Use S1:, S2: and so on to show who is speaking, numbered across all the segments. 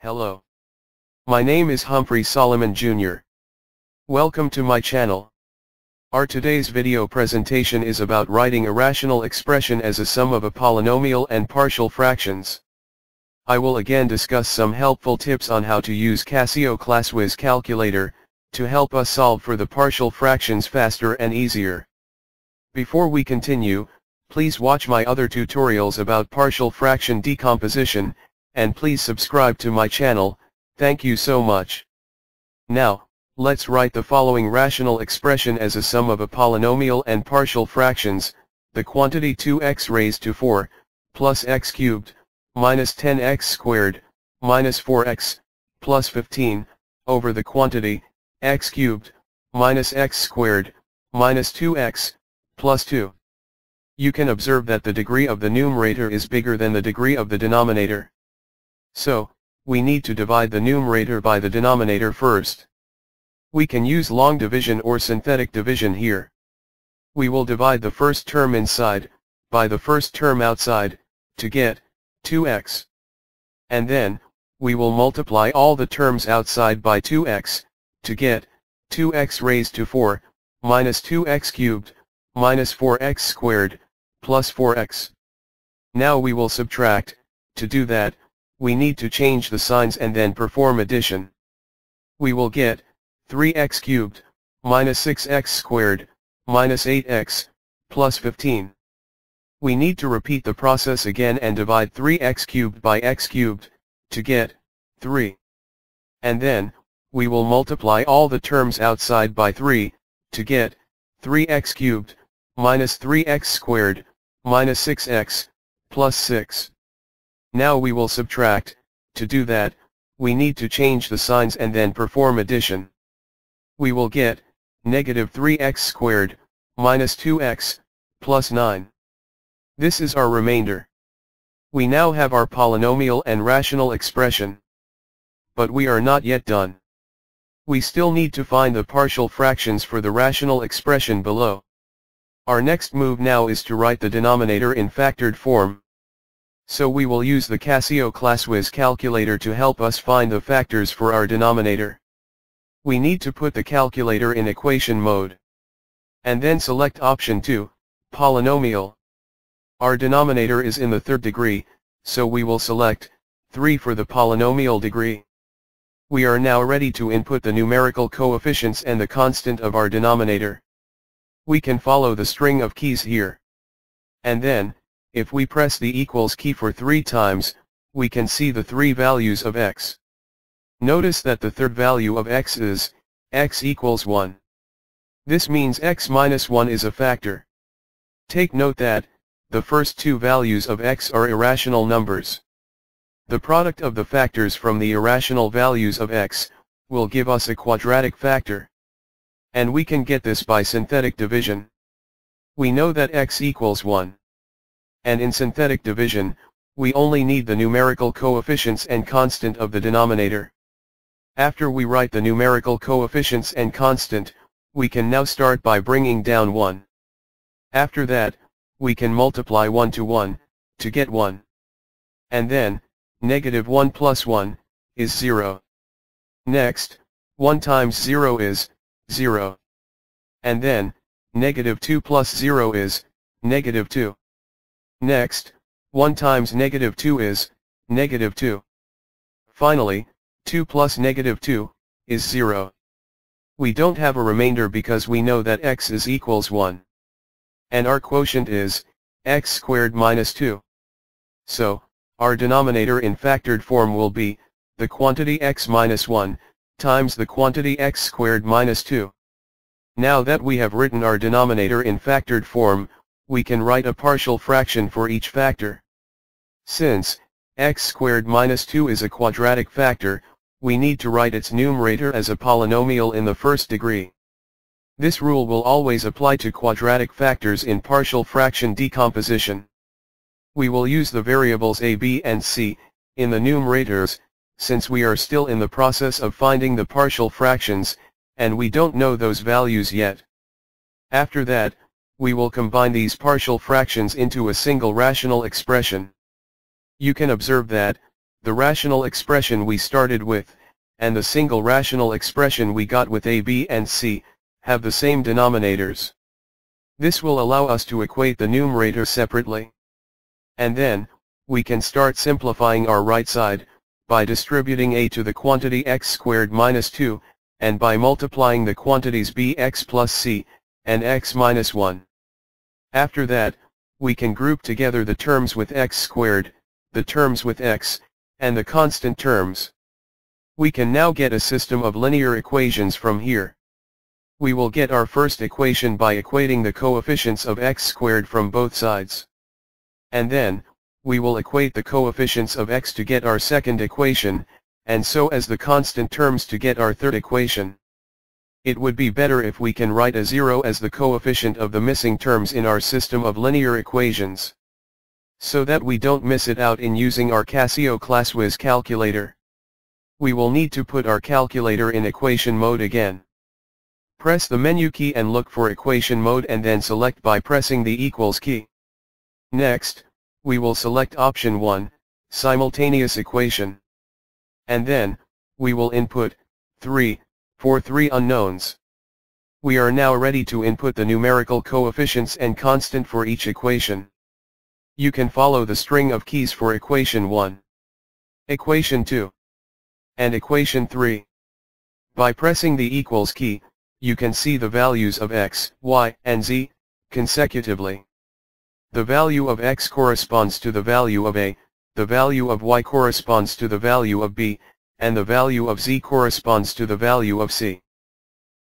S1: Hello. My name is Humphrey Soliman Jr. Welcome to my channel. Our today's video presentation is about writing a rational expression as a sum of a polynomial and partial fractions. I will again discuss some helpful tips on how to use Casio ClassWiz calculator, to help us solve for the partial fractions faster and easier. Before we continue, please watch my other tutorials about partial fraction decomposition, and please subscribe to my channel, thank you so much. Now, let's write the following rational expression as a sum of a polynomial and partial fractions, the quantity 2x raised to 4, plus x cubed, minus 10x squared, minus 4x, plus 15, over the quantity, x cubed, minus x squared, minus 2x, plus 2. You can observe that the degree of the numerator is bigger than the degree of the denominator. So, we need to divide the numerator by the denominator first. We can use long division or synthetic division here. We will divide the first term inside, by the first term outside, to get, 2x. And then, we will multiply all the terms outside by 2x, to get, 2x raised to 4, minus 2x cubed, minus 4x squared, plus 4x. Now we will subtract, to do that, we need to change the signs and then perform addition. We will get, 3x cubed, minus 6x squared, minus 8x, plus 15. We need to repeat the process again and divide 3x cubed by x cubed, to get, 3. And then, we will multiply all the terms outside by 3, to get, 3x cubed, minus 3x squared, minus 6x, plus 6. Now we will subtract, to do that, we need to change the signs and then perform addition. We will get, negative 3x squared, minus 2x, plus 9. This is our remainder. We now have our polynomial and rational expression. But we are not yet done. We still need to find the partial fractions for the rational expression below. Our next move now is to write the denominator in factored form. So we will use the Casio ClassWiz calculator to help us find the factors for our denominator. We need to put the calculator in equation mode. And then select option 2, polynomial. Our denominator is in the third degree, so we will select 3 for the polynomial degree. We are now ready to input the numerical coefficients and the constant of our denominator. We can follow the string of keys here. And then, if we press the equals key for three times, we can see the three values of x. Notice that the third value of x is, x equals 1. This means x minus 1 is a factor. Take note that, the first two values of x are irrational numbers. The product of the factors from the irrational values of x, will give us a quadratic factor. And we can get this by synthetic division. We know that x equals 1. And in synthetic division, we only need the numerical coefficients and constant of the denominator. After we write the numerical coefficients and constant, we can now start by bringing down 1. After that, we can multiply 1 to 1, to get 1. And then, Negative 1 plus 1, is 0. Next, 1 times 0 is, 0. And then, negative 2 plus 0 is, negative 2. Next, 1 times negative 2 is, negative 2. Finally, 2 plus negative 2, is 0. We don't have a remainder because we know that x is equals 1. And our quotient is, x squared minus 2. So, our denominator in factored form will be, the quantity x minus 1, times the quantity x squared minus 2. Now that we have written our denominator in factored form, we can write a partial fraction for each factor. Since, x squared minus 2 is a quadratic factor, we need to write its numerator as a polynomial in the first degree. This rule will always apply to quadratic factors in partial fraction decomposition. We will use the variables a, b and c, in the numerators, since we are still in the process of finding the partial fractions, and we don't know those values yet. After that, we will combine these partial fractions into a single rational expression. You can observe that, the rational expression we started with, and the single rational expression we got with a, b and c, have the same denominators. This will allow us to equate the numerator separately. And then, we can start simplifying our right side, by distributing a to the quantity x squared minus 2, and by multiplying the quantities bx plus c, and x minus 1. After that, we can group together the terms with x squared, the terms with x, and the constant terms. We can now get a system of linear equations from here. We will get our first equation by equating the coefficients of x squared from both sides. And then, we will equate the coefficients of x to get our second equation, and so as the constant terms to get our third equation. It would be better if we can write a zero as the coefficient of the missing terms in our system of linear equations. So that we don't miss it out in using our Casio ClassWiz calculator. We will need to put our calculator in equation mode again. Press the menu key and look for equation mode and then select by pressing the equals key. Next, we will select option 1, simultaneous equation. And then, we will input, 3, for 3 unknowns. We are now ready to input the numerical coefficients and constant for each equation. You can follow the string of keys for equation 1, equation 2, and equation 3. By pressing the equals key, you can see the values of x, y, and z, consecutively. The value of x corresponds to the value of a, the value of y corresponds to the value of b, and the value of z corresponds to the value of c.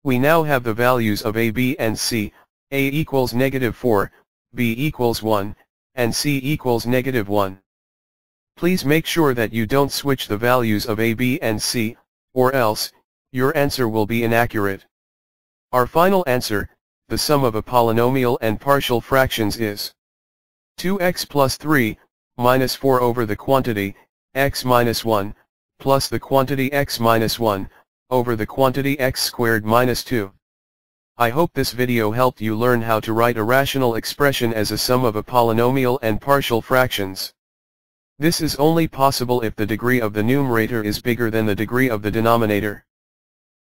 S1: We now have the values of a, b and c, a equals negative 4, b equals 1, and c equals negative 1. Please make sure that you don't switch the values of a, b and c, or else, your answer will be inaccurate. Our final answer, the sum of a polynomial and partial fractions is 2x plus 3, minus 4 over the quantity, x minus 1, plus the quantity x minus 1, over the quantity x squared minus 2. I hope this video helped you learn how to write a rational expression as a sum of a polynomial and partial fractions. This is only possible if the degree of the numerator is bigger than the degree of the denominator.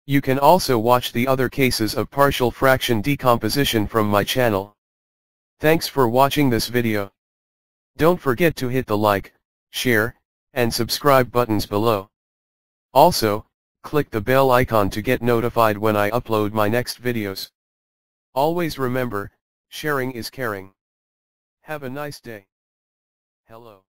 S1: You can also watch the other cases of partial fraction decomposition from my channel. Thanks for watching this video. Don't forget to hit the like, share, and subscribe buttons below. Also, click the bell icon to get notified when I upload my next videos. Always remember, sharing is caring. Have a nice day. Hello.